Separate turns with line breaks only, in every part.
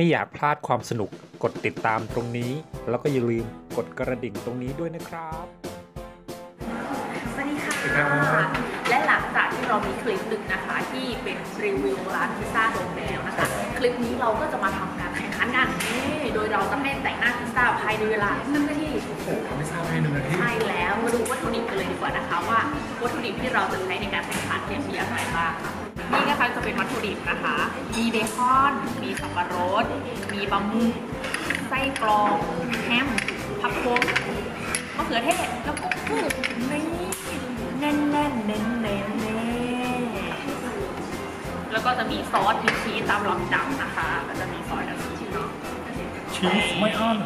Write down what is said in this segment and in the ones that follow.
ไม่อยากพลาดความสนุกกดติดตามตรงนี้ แล้วก็อย่าลืมกดกระดิ่งตรงนี้ด้วยนะครับ
สวัสดีค่ะ
สวัสดีครับ
และหลังจากที่เรามีคลิปหนึ่งนะคะ ที่เป็นรีวิวร้านพิซซ่าโดนแล้วนะคะ คลิปนี้เราก็จะมาทำการแข่งขันกันนี่โดยเราจะให้แต่งหน้าพิซซ่าภายในเวลาหนึ่งนาที
โอ้โหไม่ทราบให้หนึ่งนาที
ใช่แล้วมาดูวัตถุดิบกันเลยดีกว่านะคะว่า วัตถุดิบที่เราจะใช้ในการแข่งขันเนี่ยมีอะไรบ้างค่ะนี่นะคะจะเป็นวัตถุดิบนะคะ มีเบคอน มีสับปะรด มีบะหมี่ไส้กรอกแฮมผักโขมมะเขือเทศ แล้วก็กุ้งนี่แน่นแน่นเน้นเน้นเน้นแล้วก็จะมีซอสมีชีสตามลำดับนะคะ ก็จะมีซอสกับชีสเนาะ
ชีสไม่อั้น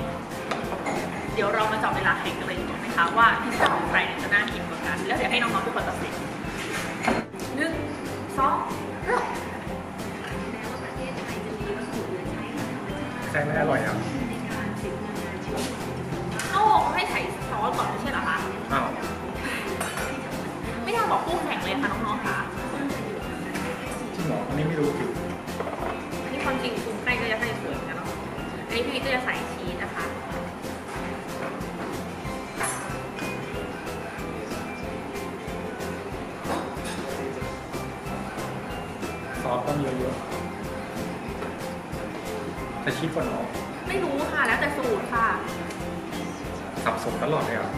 เดี๋ยวเรามาจับเวลาแข่งกันเลยดีกว่าไหมคะว่าพิซซ่าของใครเนี่ยจะน่ากินกว่ากัน แล้วเดี๋ยวให้น้องๆทุกคนตัดสินหนึ่งสองเริ่ม
ใช่ไม่อร่อยครับ
เอาบอกว่าให้ใส่ซอสก่อนไม่ใช่เหรอคะ
อ้าว
ไม่อยากบอกคู่แข่งเลยค่ะน้องๆค่ะ
จริงเหรออันนี้ไม่รู้จริง
นี่ความจริงคุณแป้งก็จะใส่สวยเหมือนกันเนาะอันนี้พี่วิทย์ก็จะใส่ชี
ๆแต่ชีสก่อนเนาะ
ไม่รู้ค่ะ แล้วแต่สูตรค่ะ
สับสนตลอดเลยอะ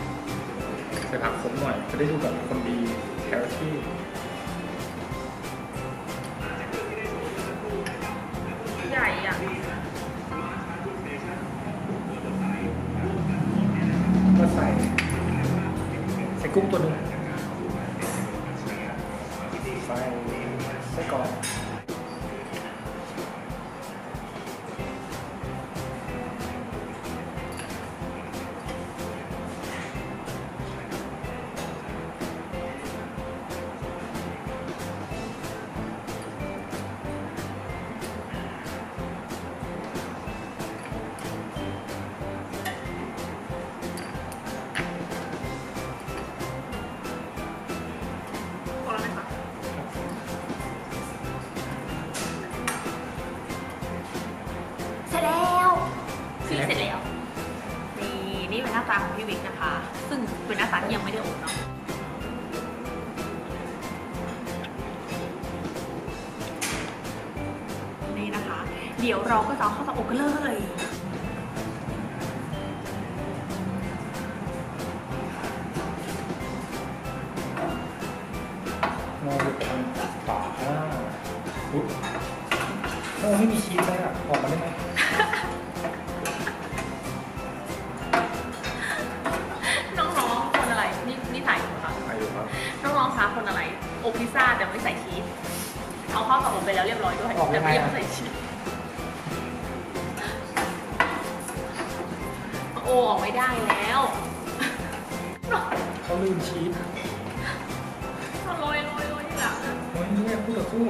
ใส่ผักขมหน่อยจะได้ดูแบบคนดีแคลที่
ใหญ่อะ
ก็ใส่ ใส่กุ้งตัวหนึง
นี่เป็นหน้าตาของพี่วิกนะคะ ซึ่งเป็นหน้าตาที่ยังไม่ได้อบเนาะนี่นะคะ เดี๋ยวเราก็จะเอาเข้าเตาอบกันเลย
งออยู่ตรงฝาอ่าอุ๊ยโอ้ไม่มีชีสเลยอะออกมาได้ไหม
น้องๆคะคนอะไรอบพิซซ่าแต่ไม่ใส่ชีสเอาเข้าเตาอบไปแล้วเรียบร้อยด้วยแต่ไม่ยังไม่ใส่ชีสโอ้ออกไม่ได้แล้ว
เขาลืมชีส
โรยโรยโรยที่หลังอะ
โอ้ยเนี่ยคู่ต่อสู้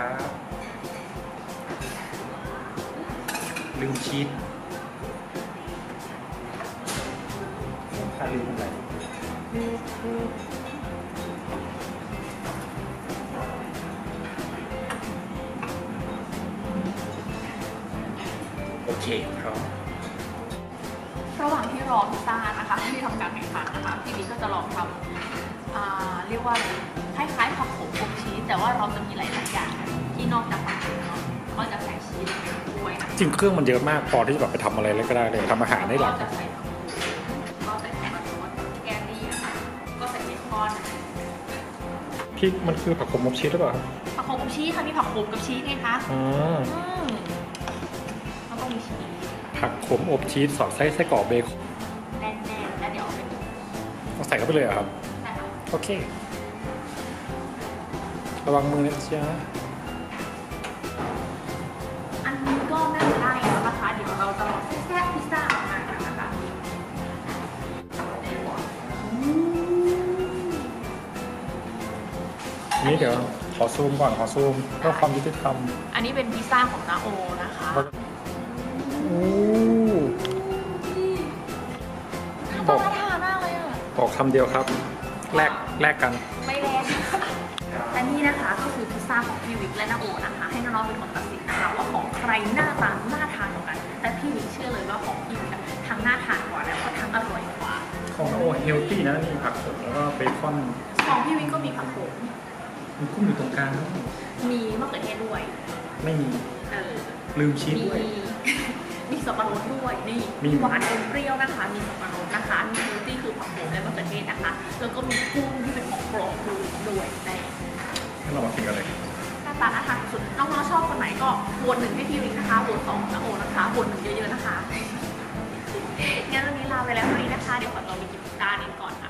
ค
รับ ลืมชีสถ้าลืมอะไรโอเคพร้อม
ระหว่างที่รอพิซซ่านะคะที่ทำการแข่งขันนะคะพี่บิ๊กก็จะลองทำอ่าเรียกว่าอะไรคล้ายๆผักโขมอบชีสแต่ว่าเราจะมีหลายๆอย่างที่นอกจากผักโขมเนาะก็จะใส่ชีสด้วยนะคะ
จริงเครื่องมันเยอะมากพอที่จะแบบไปทำอะไรเลยก็ได้เลยทำอาหารได้หลากห
ก็
ลาย
จะใส่ก็ใส่แครอทแกงดีนะคะก็ใส่เบคอน
พี่มันคือผักขมมบชีสหรือเปล่าครับ
ผักโขมกับชีสค่ะมีผักโขมกับชีสไงคะ
อ๋อ
อืมแล้วก็มีชีส
ผักขมอบชีสสอดไส้ไส้กรอกเบคอน
แน่นๆแล้วเดี๋ยวเอาไป
เอาใส่เข้าไปเลยเหรอครับ
นะคะ
โอเค ระวังมือนะจ๊ะ
อันนี้ก็น่าจะได้แล้วนะคะ เดี๋ยวเราจะลองแซ่บพิซซ่าออกมากันนะคะอืม
อันนี้เดี๋ยวขอซูมก่อนขอซูมเพื่อความยุติธรรม
อันนี้เป็นพิซซ่าของนาโอนะคะ
โอ้ำเดียวครับ แลกแลกกัน
ไม่แลกและนี่นะคะก็คือพิซซ่าของพี่วิกและนาโอนะคะ ให้น้องๆเป็นคนตัดสินนะคะว่าของใครหน้าตาน่าทานกว่ากัน แต่พี่วิกเชื่อเลยว่าของพี่วิกอะทั้งน่าทานกว่าแล้วก็ทั้งอร่อยกว่า
ของโอเฮลตี้นะนี่ผักสดแล้วก็เบคอน
ของพี่วิกก็มีผักโขม
มีกุ้งอยู่ตรงกลาง
มีมะเขือเทศด้วย
ไม่มี
เออ
ลืมชีส
มี
ด้วย
มีสับปะรดด้วยนี่
มี
มีหวานอมเปรี้ยวนะคะ มีสับปะรด นะคะ แล้วก็มีกุ้งที่เป็นของโปรดด้วยด้วยใน
ให้เรามากินกันเลย
หน้าตาน่าทานสุดน้องๆชอบคนไหนก็โหวตหนึ่งให้พี่วิกนะคะโหวตสองนะโอนะคะโหวตหนึ่งเยอะๆนะคะงั้นวันนี้ลาไปแล้ววันนี้นะคะ เดี๋ยวขอตัวไปกินตานิดก่อนค่ะ